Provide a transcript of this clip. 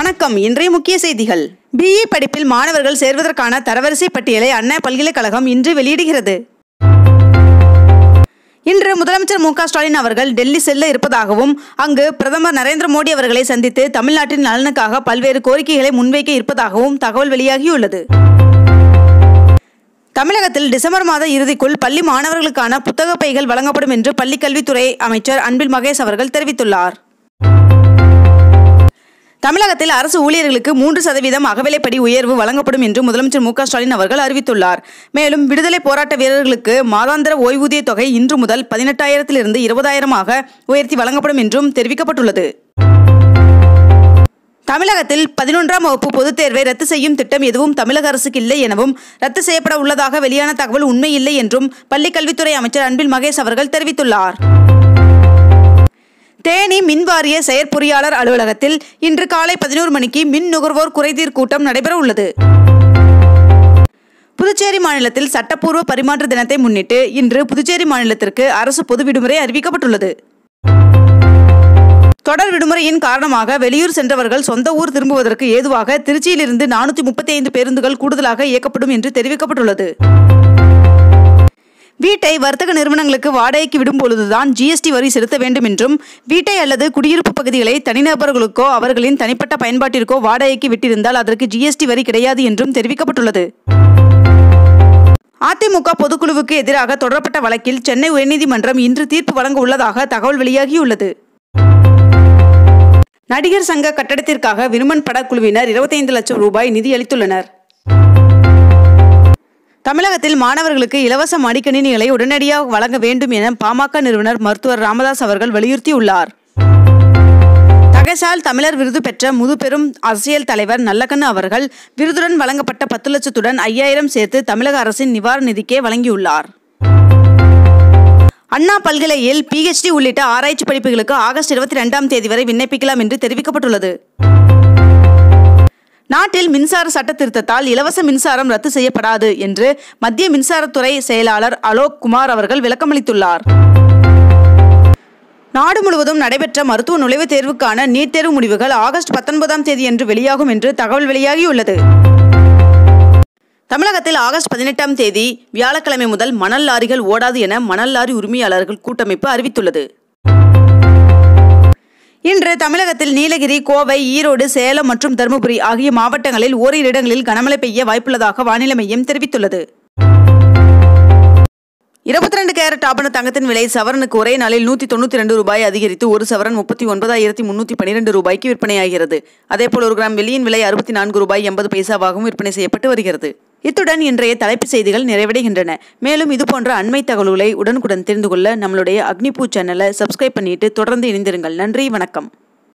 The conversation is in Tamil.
வணக்கம். இன்றைய முக்கிய செய்திகள். பிஇ படிப்பில் மாணவர்கள் சேர்வதற்கான தரவரிசை பட்டியலை அண்ணா பல்கலைக்கழகம் இன்று வெளியிடுகிறது. இன்று முதலமைச்சர் மு ஸ்டாலின் அவர்கள் டெல்லி செல்ல இருப்பதாகவும் அங்கு பிரதமர் நரேந்திர மோடி அவர்களை சந்தித்து தமிழ்நாட்டின் நலனுக்காக பல்வேறு கோரிக்கைகளை முன்வைக்க இருப்பதாகவும் தகவல் வெளியாகியுள்ளது. தமிழகத்தில் டிசம்பர் மாத இறுதிக்குள் பள்ளி மாணவர்களுக்கான புத்தக பைகள் வழங்கப்படும் என்று பள்ளிக்கல்வித்துறை அமைச்சர் அன்பில் மகேஷ் அவர்கள் தெரிவித்துள்ளார். தமிழகத்தில் அரசு ஊழியர்களுக்கு மூன்று சதவீதம் அகவிலைப்படி உயர்வு வழங்கப்படும் என்று முதலமைச்சர் மு க ஸ்டாலின் அவர்கள் அறிவித்துள்ளார். மேலும் விடுதலை போராட்ட வீரர்களுக்கு மாதாந்திர ஓய்வூதிய தொகை இன்று முதல் பதினெட்டாயிரத்திலிருந்து இருபதாயிரமாக உயர்த்தி வழங்கப்படும் என்றும் தெரிவிக்கப்பட்டுள்ளது. தமிழகத்தில் பதினொன்றாம் வகுப்பு பொதுத் தேர்வை ரத்து செய்யும் திட்டம் எதுவும் தமிழக அரசுக்கு இல்லை எனவும் ரத்து செய்யப்பட உள்ளதாக வெளியான தகவல் உண்மை இல்லை என்றும் பள்ளிக்கல்வித்துறை அமைச்சர் அன்பில் மகேஷ் அவர்கள் தெரிவித்துள்ளார். தேனி மின்வாரிய செயற்பொறியாளர் அலுவலகத்தில் இன்று காலை பதினோரு மணிக்கு மின் நுகர்வோர் குறைதீர் கூட்டம் நடைபெற உள்ளது. புதுச்சேரி மாநிலத்தில் சட்டப்பூர்வ பரிமாற்ற தினத்தை முன்னிட்டு இன்று புதுச்சேரி மாநிலத்திற்கு அரசு பொது விடுமுறை அறிவிக்கப்பட்டுள்ளது. தொடர் விடுமுறையின் காரணமாக வெளியூர் சென்றவர்கள் சொந்த ஊர் திரும்புவதற்கு ஏதுவாக திருச்சியிலிருந்து நானூற்றி முப்பத்தி ஐந்து பேருந்துகள் கூடுதலாக இயக்கப்படும் என்று தெரிவிக்கப்பட்டுள்ளது. வீட்டை வர்த்தக நிறுவனங்களுக்கு வாடகைக்கு விடும் பொழுதுதான் ஜிஎஸ்டி வரி செலுத்த வேண்டும் என்றும் வீட்டை அல்லது குடியிருப்பு பகுதிகளை தனிநபர்களுக்கோ அவர்களின் தனிப்பட்ட பயன்பாட்டிற்கோ வாடகைக்கு விட்டிருந்தால் அதற்கு ஜிஎஸ்டி வரி கிடையாது என்றும் தெரிவிக்கப்பட்டுள்ளது. அதிமுக பொதுக்குழுவுக்கு எதிராக தொடரப்பட்ட வழக்கில் சென்னை உயர்நீதிமன்றம் இன்று தீர்ப்பு வழங்க உள்ளதாக தகவல் வெளியாகியுள்ளது. நடிகர் சங்க கட்டடத்திற்காக விருமன் படக்குழுவினர் இருபத்தைந்து லட்சம் ரூபாய் நிதி அளித்துள்ளனர் தமிழகத்தில் மாணவர்களுக்கு இலவச மடிக்கணினிகளை உடனடியாக வழங்க வேண்டும் என பாமக நிறுவனர் மருத்துவர் ராமதாஸ் அவர்கள் வலியுறுத்தியுள்ளார். தகசால் தமிழர் விருது பெற்ற முதுபெரும் அரசியல் தலைவர் நல்லக்கண்ணு அவர்கள் விருதுடன் வழங்கப்பட்ட பத்து லட்சத்துடன் ஐயாயிரம் சேர்த்து தமிழக அரசின் நிவாரண நிதிக்கே வழங்கியுள்ளார். அண்ணா பல்கலையில் பிஹெச்டி உள்ளிட்ட ஆராய்ச்சி படிப்புகளுக்கு ஆகஸ்ட் இருபத்தி ரெண்டாம் தேதி வரை விண்ணப்பிக்கலாம் என்று தெரிவிக்கப்பட்டுள்ளது. நாட்டில் மின்சார சட்ட திருத்தத்தால் இலவச மின்சாரம் ரத்து செய்யப்படாது என்று மத்திய மின்சாரத்துறை செயலாளர் அலோக் குமார் அவர்கள் விளக்கமளித்துள்ளார். நாடு முழுவதும் நடைபெற்ற மருத்துவ நுழைவுத் தேர்வுக்கான நீட் தேர்வு முடிவுகள் ஆகஸ்ட் பத்தொன்பதாம் தேதியன்று வெளியாகும் என்று தகவல் வெளியாகியுள்ளது. தமிழகத்தில் ஆகஸ்ட் பதினெட்டாம் தேதி வியாழக்கிழமை முதல் மணல் லாரிகள் ஓடாது என மணல் லாரி உரிமையாளர்கள் கூட்டமைப்பு அறிவித்துள்ளது. இன்று தமிழகத்தில் நீலகிரி கோவை ஈரோடு சேலம் மற்றும் தருமபுரி ஆகிய மாவட்டங்களில் ஓரிரு இடங்களில் கனமழை பெய்ய வாய்ப்புள்ளதாக வானிலை மையம் தெரிவித்துள்ளது. இருபத்தி ரெண்டு கேரட் ஆபண தங்கத்தின் விலை சவரனுக்கு ஒரே நாளில் நூற்றி தொண்ணூற்றி ரெண்டு ரூபாய் அதிகரித்து ஒரு சவரன் முப்பத்தி ஒன்பதாயிரத்தி முன்னூற்றி பன்னிரெண்டு ரூபாய்க்கு விற்பனையாகிறது. அதேபோல் ஒரு கிராம் வெள்ளியின் விலை அறுபத்தி நான்கு ரூபாய் எண்பது பைசாவாகவும் விற்பனை செய்யப்பட்டு வருகிறது. இத்துடன் இன்றைய தலைப்புச் செய்திகள் நிறைவடைகின்றன. மேலும் இதுபோன்ற அண்மை தகவல்களை உடனுக்குடன் தெரிந்து கொள்ள நம்மளுடைய அக்னிபூ சேனலை சப்ஸ்கிரைப் பண்ணிட்டு தொடர்ந்து இணைந்திருங்கள். நன்றி வணக்கம்.